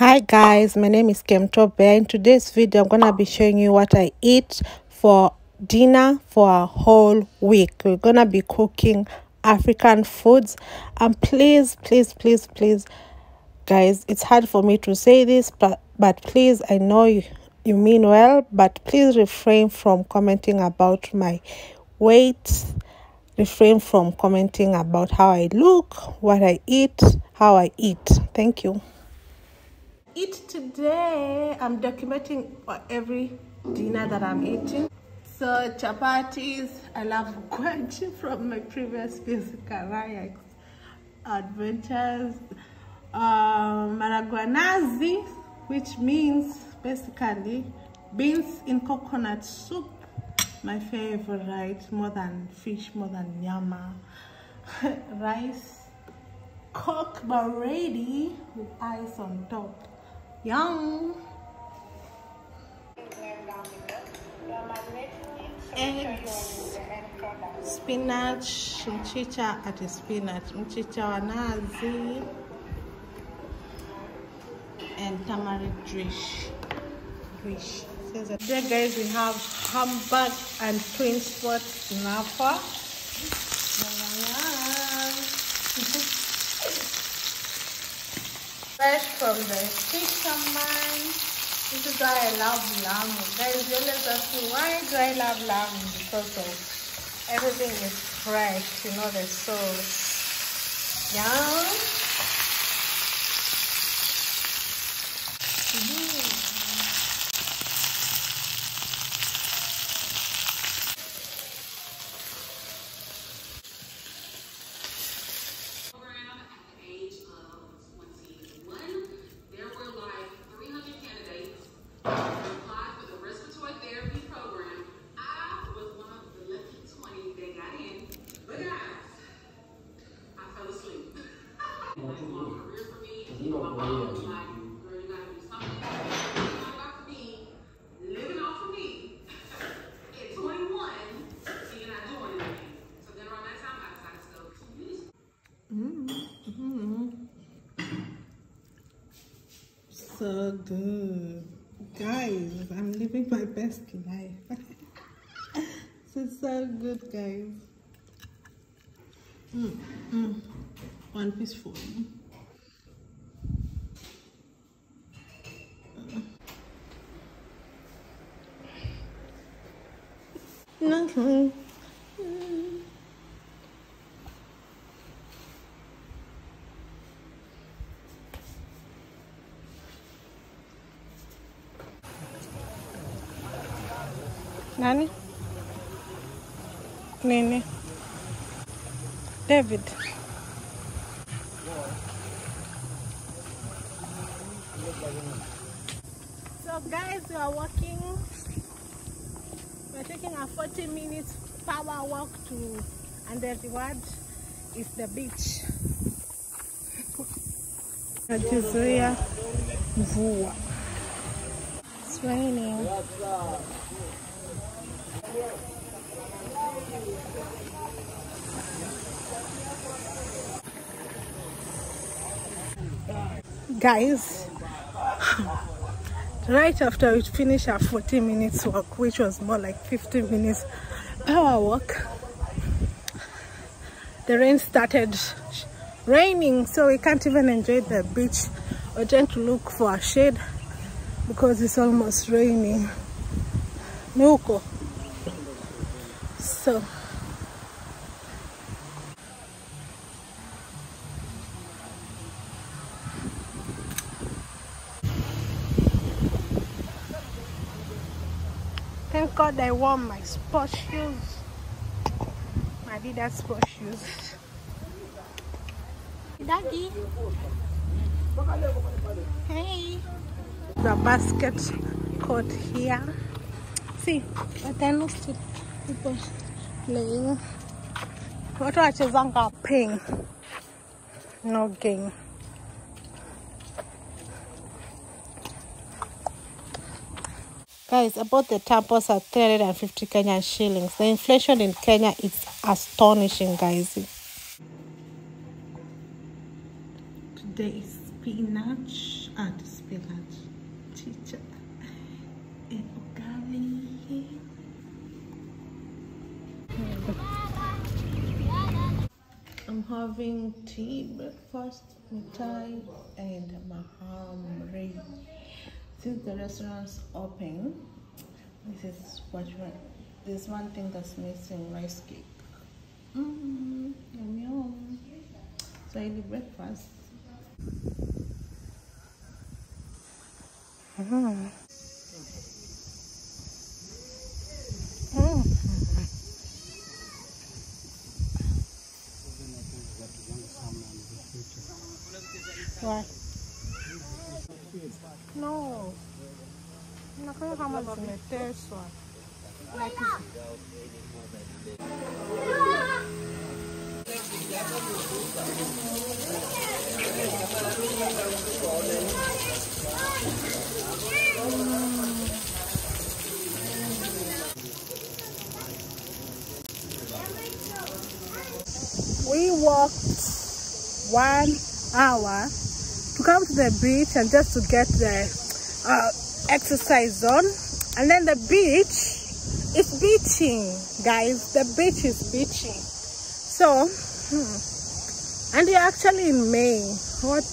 hi guys my name is Kemunto Bear in today's video i'm gonna be showing you what i eat for dinner for a whole week. We're gonna be cooking african foods. And please please please please guys it's hard for me to say this but but please i know you, you mean well but please refrain from commenting about my weight. Refrain from commenting about how i look what i eat how i eat. Thank you eat today. I'm documenting every dinner that i'm eating. So chapatis i love guanchi from my previous physical adventures. Um, maraguanazi which means basically beans in coconut soup my favorite more than fish more than yama rice cooked but ready with ice on top Yum. Eggs, spinach, mchicha ati spinach, mchicha wa nazi, and tamarind dish. Dish. Today guys we have hamburg and twin spot napa. Fresh from the fisherman. This is why I love Lamu. Guys, you always ask me, why do I love Lamu? Because of everything is fresh, you know, the sauce. Yum. Mm-hmm. So good guys i'm living my best life. This is so good guys. Mm, mm. one piece for me nothing Nani? Nini? David. So guys, we are walking. We're taking a 40 minutes power walk to and the reward is the beach. Najizuia mvua. It's raining. Guys, right after we finished our 40 minutes walk, which was more like 15 minutes power walk, the rain started raining, so we can't even enjoy the beach. We're trying to look for a shade because it's almost raining. Nuko. So Thank God I wore my sports shoes. My Adidas sports shoes. Daddy. Hey. The basket court here. See, but looks to people playing. What wachezanga are playing? No game. Guys, about the temples at 350 Kenyan shillings. The inflation in Kenya is astonishing, guys. Today is spinach and spinach. Chicha. I'm having tea, breakfast, mitai, and mahamri. Since the restaurant's open, this is what there's one thing that's missing rice cake. Mmm, yum yum. So I need breakfast. Mm. Why? No. Kama zimeteswa. Like we walked one hour to come to the beach and just to get the uh, exercise on. And then the beach is beaching guys. The beach is beaching. So hmm. and we're actually in may. What?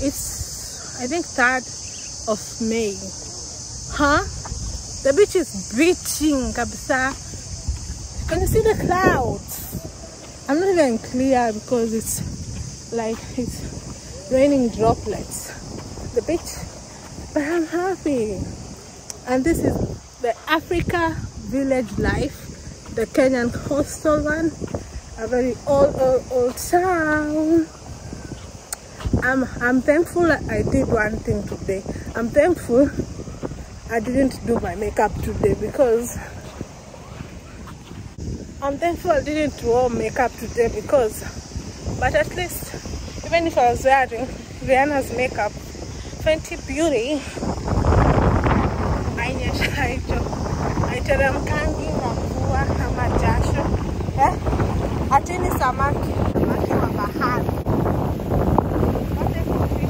It's i think third of may. Huh? The beach is beaching kabisa. Can you see the clouds? I'm not even clear because it's like it's raining droplets. The beach but i'm happy. And this is the africa village life the kenyan coastal one a very old old old town. I'm i'm thankful i did one thing today. I'm thankful i didn't do my makeup today because i'm thankful i didn't wear makeup today because but at least even if i was wearing rihanna's makeup fenty beauty ainyesha hicho aiteremkangi na mvua ama jasho eh?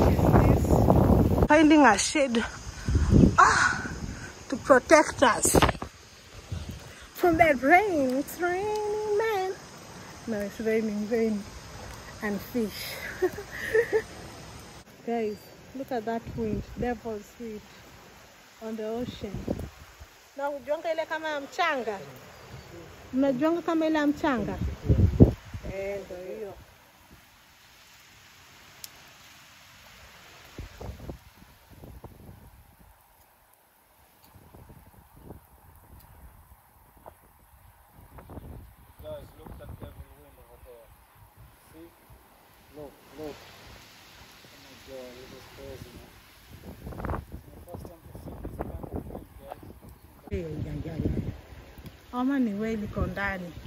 is this? Finding a shade ah, to protect us from the rain. It's raining man. No it's raining rain and fish guys look at that wind. Devil's wind on the ocean. Na ujuanga ile kama ya mchanga? Mnajuanga kama ile ya mchanga? Eh ndio hiyo Guys, look at that devil wind over there. See? Look, look. Oh my god, this is crazy, man. It's my first time to see this kind of wind, guys. Eh, ya, ya, ya, ya. Ama ni wewe liko ndani. guys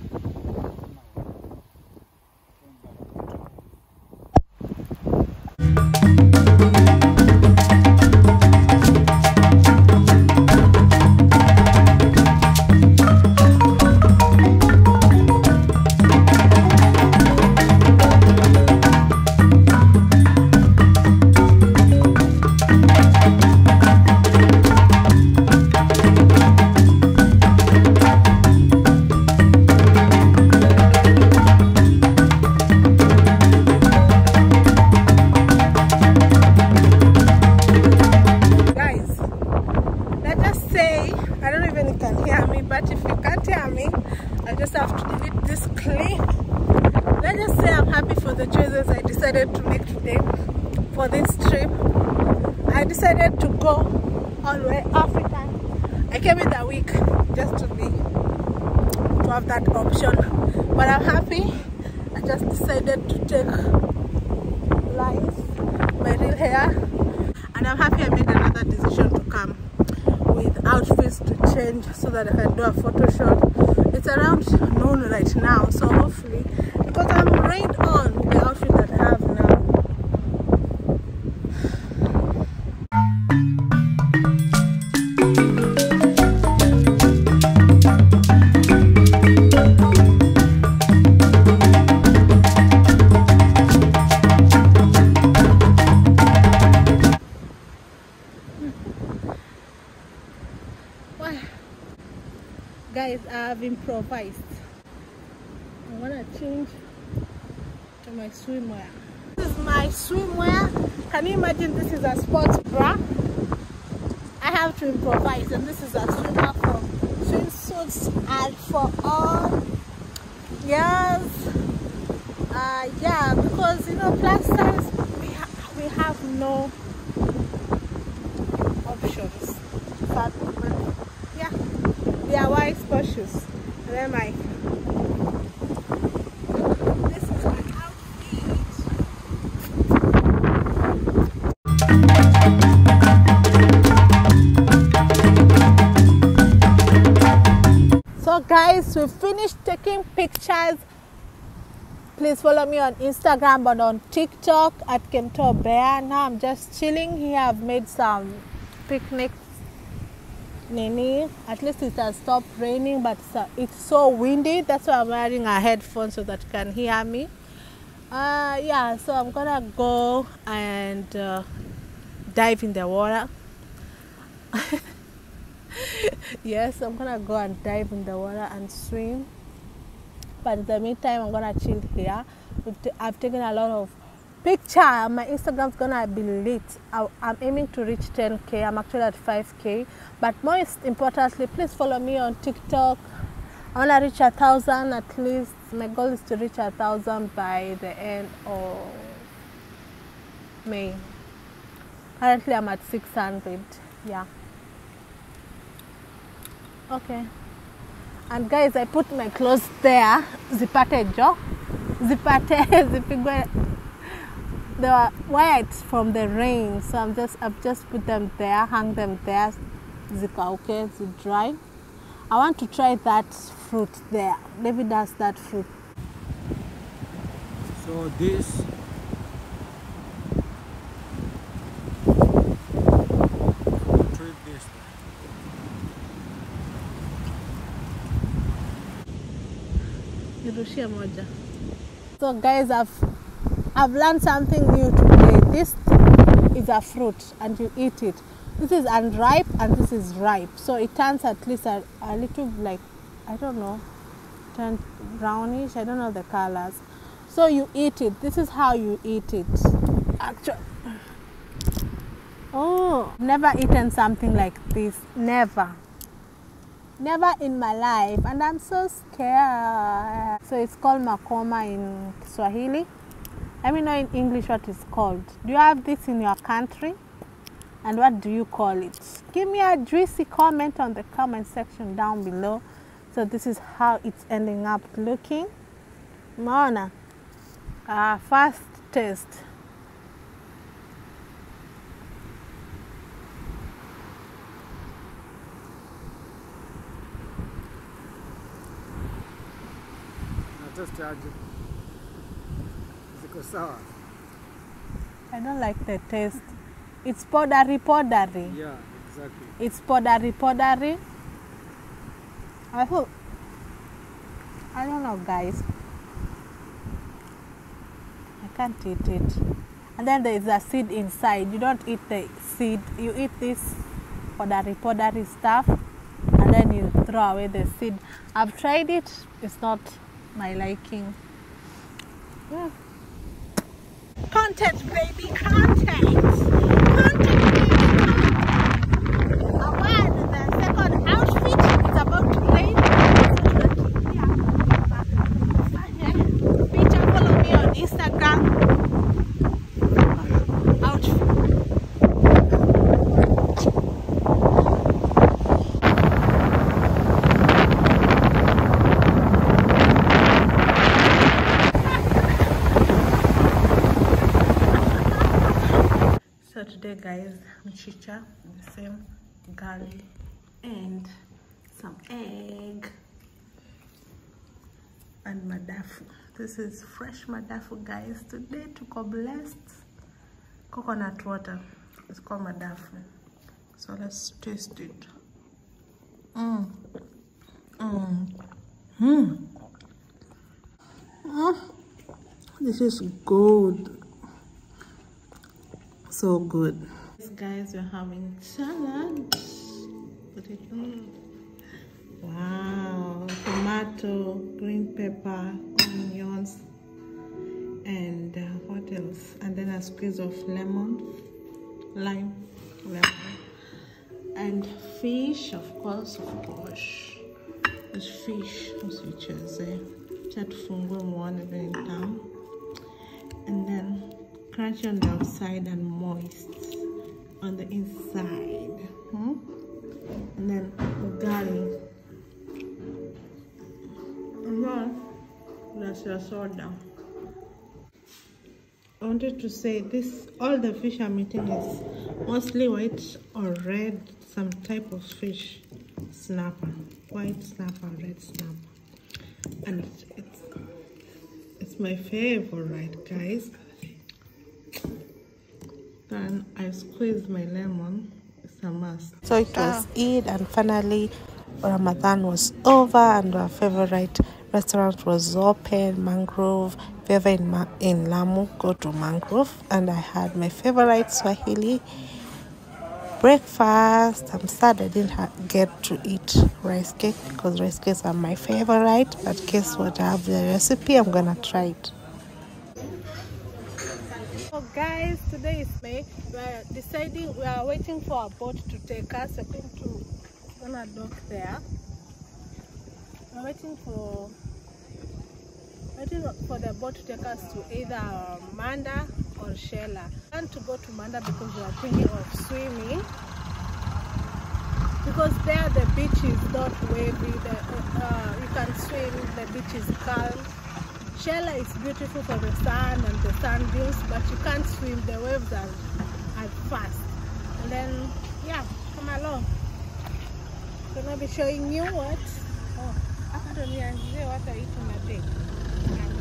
for this trip i decided to go all the way african i came in a week just to be to have that option. But i'm happy. I just decided to take life my real hair. And I'm happy I made another decision to come with outfits to change so that I can do a photo shoot. It's around noon right now, so hopefully, because I'm right on Guys, I have improvised. I'm gonna change to my swimwear. This is my swimwear. Can you imagine this is a sports bra? I have to improvise and this is a swimmer for swimsuits and for all. Yes. Uh, yeah, because you know plus size we, ha we have no options. Specials. And then my this is my. So guys, we finished taking pictures. Please follow me on Instagram but on TikTok at Kemunto Bear. Now I'm just chilling here. I've made some picnics. Nini, at least it has stopped raining, but it's, so windy. That's why I'm wearing a headphone so that you can hear me. Uh, yeah, so I'm gonna go and uh, dive in the water. yes, I'm gonna go and dive in the water and swim. But in the meantime, I'm gonna chill here. I've taken a lot of picture. My Instagram's gonna be lit. I- I'm aiming to reach 10k. I'm actually at 5k. But most importantly, please follow me on TikTok. I wanna reach a thousand at least. My goal is to reach a thousand by the end of May. Currently, I'm at 600. Yeah. Okay. And guys, I put my clothes there. Zipate jo. Zipate zipigwe. They were wet from the rain, so I'm just I've just put them there, hang them there, zikauke, to dry. I want to try that fruit there. David does that fruit. So this treat this Nirushie moja. So guys, I've I've learned something new today. This is a fruit and you eat it. This is unripe and this is ripe. So it turns at least a, a little like I don't know, turn brownish. I don't know the colors. So you eat it. This is how you eat it. Actually. Oh, never eaten something like this. Never. Never in my life, and I'm so scared. So it's called makoma in Swahili. Let me know in English what it's called. Do you have this in your country? And what do you call it? Give me a juicy comment on the comment section down below. So this is how it's ending up looking. Mona, first taste. na test aje sawa I don't like the taste. It's powdery, powdery. yeah exactly It's powdery, powdery. I hope. I don't know, guys. I can't eat it. And then there is a seed inside. You don't eat the seed. You eat this powdery, powdery stuff, and then you throw away the seed. I've tried it. It's not my liking. Yeah. Content, baby, content. Content, baby, content. Award, the second outfit is about to play. Picture, follow me on Instagram. Outfit. So today guys, mchicha, the same garlic and some egg and madafu. This is fresh madafu guys. Today to tuko blessed. Coconut water. It's called madafu. So let's taste it. Mm. Mm. Mm. Ah, this is good so good. Guys, we're having salad. Wow, tomato, green pepper, onions, and uh, what else? And then a squeeze of lemon lime lemon and fish of course of course. There's fish muone vile ni tamu and then crunchy on the outside and moist on the inside hmm? and then ugali and then that's your soda I wanted to say this all the fish I'm eating is mostly white or red, some type of fish snapper, white snapper, red snapper, and it's it's, it's my favorite, right, guys. Then I squeeze my lemon. It's a must. So it was ah. Eid, and finally Ramadan was over, and our favorite restaurant was open. Mangrove. If you're ever in, Ma- in Lamu, go to Mangrove. And I had my favorite Swahili breakfast. I'm sad I didn't ha- get to eat rice cake because rice cakes are my favorite. But guess what? I have the recipe. I'm gonna try it. Guys, today is May. We're deciding. We are waiting for a boat to take us. We're going to gonna dock there. We're waiting for waiting for the boat to take us to either Manda or Shela. I want to go to Manda because we are thinking of swimming. Because there the beach is not wavy, the, uh, you can swim, the beach is calm. Shela is beautiful for the sun and the sand dunes, but you can't swim, the waves are, are fast. And then, yeah, come along. Gonna be showing you what. Oh, hapa ndo nianzie what I eat on a day.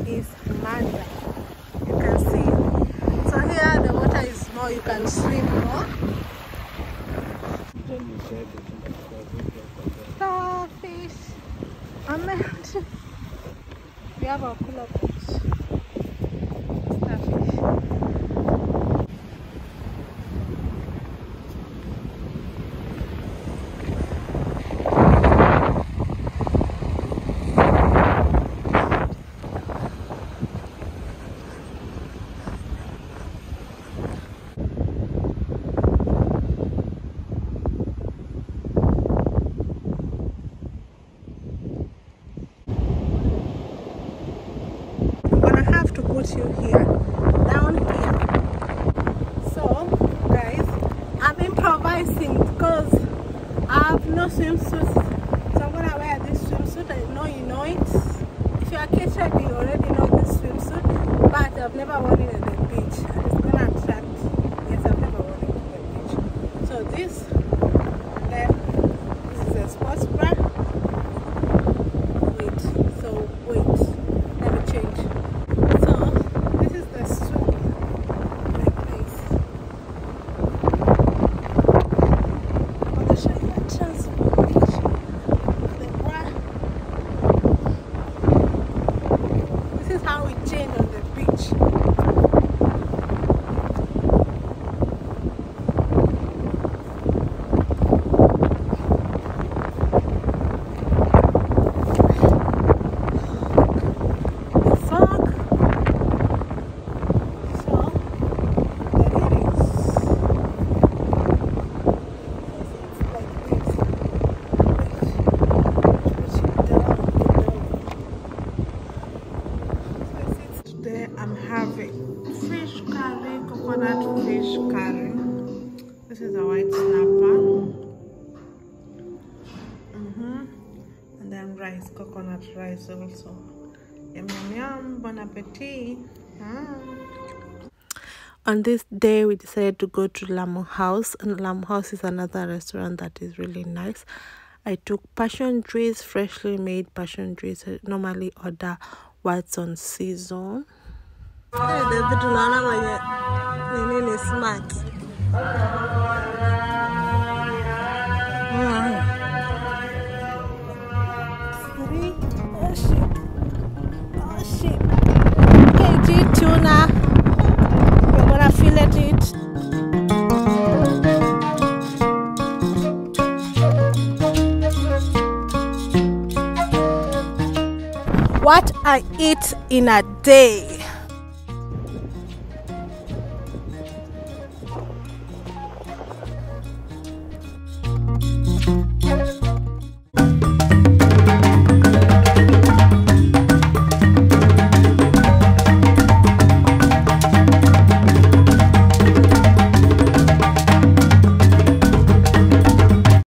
Is Manda. Coconut rice also. Yum yum yum, bon appetit. Ah. On this day, we decided to go to Lamu House, and Lamu House is another restaurant that is really nice. I took passion juice, freshly made passion juice. I normally order what's on season. David, Oh shit. Oh shit. KG tuna. We're gonna fillet it. What I eat in a day.